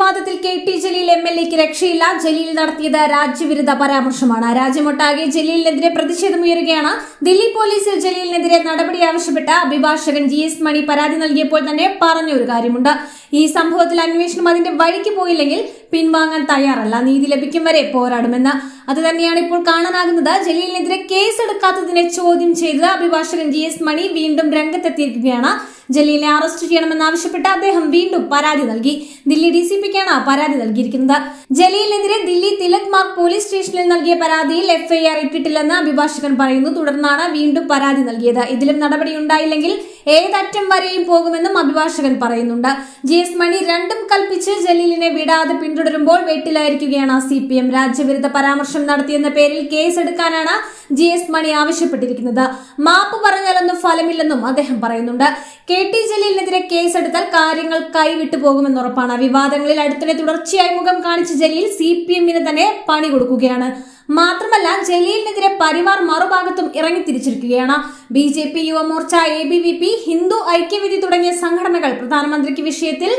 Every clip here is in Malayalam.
വിവാദത്തിൽ K T Jaleel M L എക്ക് രക്ഷയില്ല. ജലീൽ നടത്തിയത് രാജ്യവിരുദ്ധ പരാമർശമാണ്. രാജ്യമൊട്ടാകെ ജലീലിനെതിരെ പ്രതിഷേധമുയരുകയാണ്. ദില്ലി പോലീസിൽ ജലീലിനെതിരെ നടപടി ആവശ്യപ്പെട്ട അഭിഭാഷകൻ ജി എസ് മണി പരാതി നൽകിയപ്പോൾ തന്നെ പറഞ്ഞ ഒരു കാര്യമുണ്ട്. ഈ സംഭവത്തിൽ അന്വേഷണം അതിന്റെ വഴിക്ക് പോയില്ലെങ്കിൽ പിൻവാങ്ങാൻ തയ്യാറല്ല. നീതി ലഭിക്കും വരെ പോരാടുമെന്ന്. അത് തന്നെയാണ് ഇപ്പോൾ കാണാനാകുന്നത്. ജലീലിനെതിരെ കേസെടുക്കാത്തതിനെ ചോദ്യം ചെയ്ത് അഭിഭാഷകൻ ജി എസ് മണി വീണ്ടും രംഗത്തെത്തിയിരിക്കുകയാണ്. ജലീലിനെ അറസ്റ്റ് ചെയ്യണമെന്നാവശ്യപ്പെട്ട് അദ്ദേഹം വീണ്ടും പരാതി നൽകി. ദില്ലി ഡി സി പിക്കാണ് പരാതി നൽകിയിരിക്കുന്നത്. ജലീലിനെതിരെ ദില്ലി തിലക് മാർഗ് പോലീസ് സ്റ്റേഷനിൽ നൽകിയ പരാതിയിൽ എഫ്ഐആർ ഇട്ടിട്ടില്ലെന്ന് അഭിഭാഷകൻ പറയുന്നു. തുടർന്നാണ് വീണ്ടും പരാതി നൽകിയത്. ഇതിലും നടപടി ഉണ്ടായില്ലെങ്കിൽ ഏതറ്റം വരെയും പോകുമെന്നും അഭിഭാഷകൻ പറയുന്നുണ്ട്. ജി എസ് മണി രണ്ടും കൽപ്പിച്ച് ജലീലിനെ വിടാതെ പിന്തുടരുമ്പോൾ വെട്ടിലായിരിക്കുകയാണ് സി പി എം. രാജ്യവിരുദ്ധ പരാമർശം നടത്തിയെന്ന പേരിൽ കേസെടുക്കാനാണ് ജി എസ് മണി ആവശ്യപ്പെട്ടിരിക്കുന്നത്. മാപ്പ് പറഞ്ഞാലൊന്നും ഫലമില്ലെന്നും അദ്ദേഹം പറയുന്നുണ്ട്. കെ ടി ജലീലിനെതിരെ കേസെടുത്താൽ കാര്യങ്ങൾ കൈവിട്ടു പോകുമെന്ന് ഉറപ്പാണ്. വിവാദങ്ങളിൽ അടുത്തിടെ തുടർച്ചയായി മുഖം കാണിച്ച ജലീൽ സി പി എമ്മിന് തന്നെ പണി കൊടുക്കുകയാണ്. മാത്രമല്ല ജലീലിനെതിരെ പരിവാർ മറുഭാഗത്തും ഇറങ്ങി തിരിച്ചിരിക്കുകയാണ്. B J P Yuvamorcha A B V P Hindu Aikyavedi തുടങ്ങിയ സംഘടനകൾ പ്രധാനമന്ത്രിക്ക് വിഷയത്തിൽ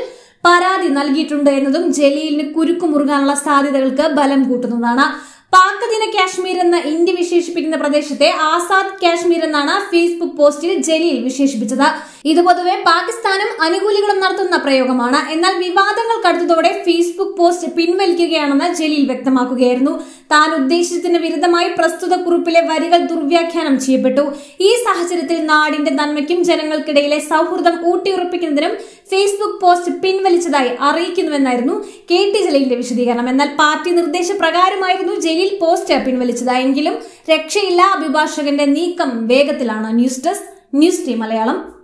പരാതി നൽകിയിട്ടുണ്ട് എന്നതും ജലീലിന് കുരുക്കു മുറുകാനുള്ള സാധ്യതകൾക്ക് ബലം കൂട്ടുന്നതാണ്. പാക് ദിന കാശ്മീർ എന്ന് ഇന്ത്യ വിശേഷിപ്പിക്കുന്ന പ്രദേശത്തെ ആസാദ് കാശ്മീർ എന്നാണ് ഫേസ്ബുക്ക് പോസ്റ്റിൽ ജലീൽ വിശേഷിപ്പിച്ചത്. ഇത് പൊതുവെ പാകിസ്ഥാനും അനുകൂലികളും നടത്തുന്ന പ്രയോഗമാണ്. എന്നാൽ വിവാദങ്ങൾ കടുത്തതോടെ ഫേസ്ബുക്ക് പോസ്റ്റ് പിൻവലിക്കുകയാണെന്ന് ജലീൽ വ്യക്തമാക്കുകയായിരുന്നു. താൻ ഉദ്ദേശിച്ചതിന് വിരുദ്ധമായി പ്രസ്തുത കുറിപ്പിലെ വരികൾ ദുർവ്യാഖ്യാനം ചെയ്യപ്പെട്ടു. ഈ സാഹചര്യത്തിൽ നാടിന്റെ നന്മയ്ക്കും ജനങ്ങൾക്കിടയിലെ സൗഹൃദം ഊട്ടിയുറപ്പിക്കുന്നതിനും ഫേസ്ബുക്ക് പോസ്റ്റ് പിൻവലിച്ചതായി അറിയിക്കുന്നുവെന്നായിരുന്നു കെ ടി ജലീലിന്റെ വിശദീകരണം. എന്നാൽ പാർട്ടി നിർദ്ദേശപ്രകാരമായിരുന്നു ജലീൽ പോസ്റ്റ് പിൻവലിച്ചത്. എങ്കിലും രക്ഷയില്ല അഭിഭാഷകന്റെ നീക്കം വേഗത്തിലാണ്. News desk news team Malayalam.